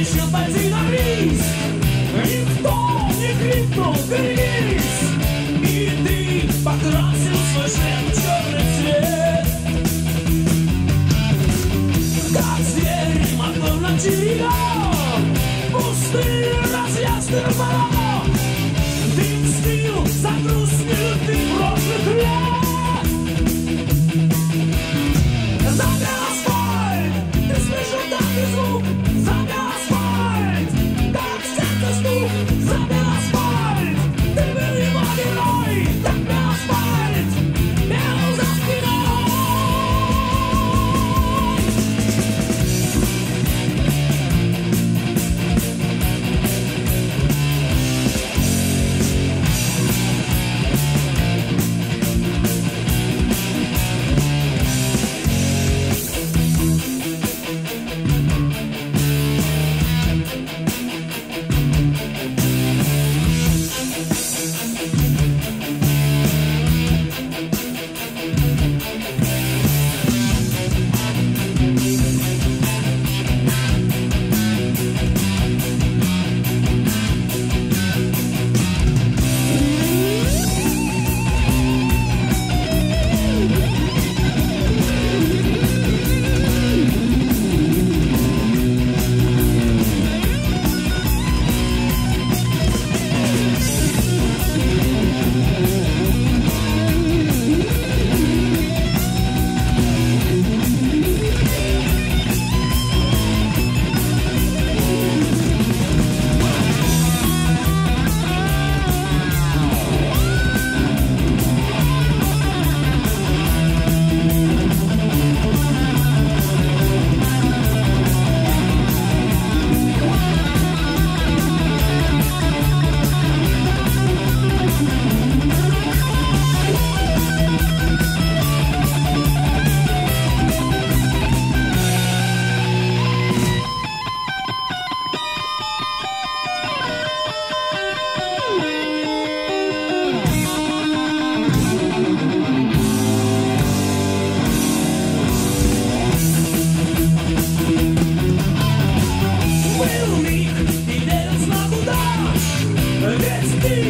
еще пойти на бриз. Никто не крикнул «Берегись!» И ты покрасил свой шлем в черный цвет. Как зверь мотнул на телегон, пустые разъезды рвалом.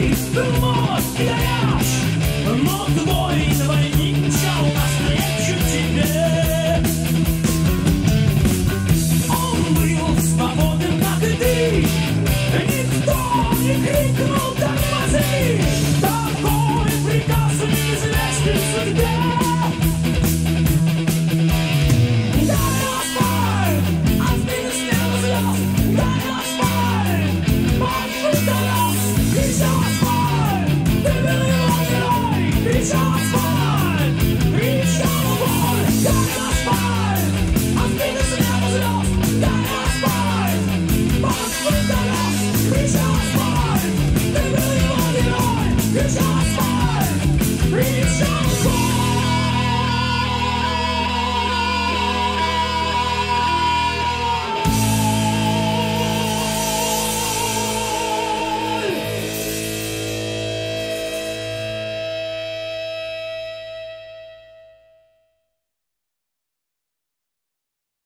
Мозг горяч, но твой двойник мчал навстречу тебе. Э.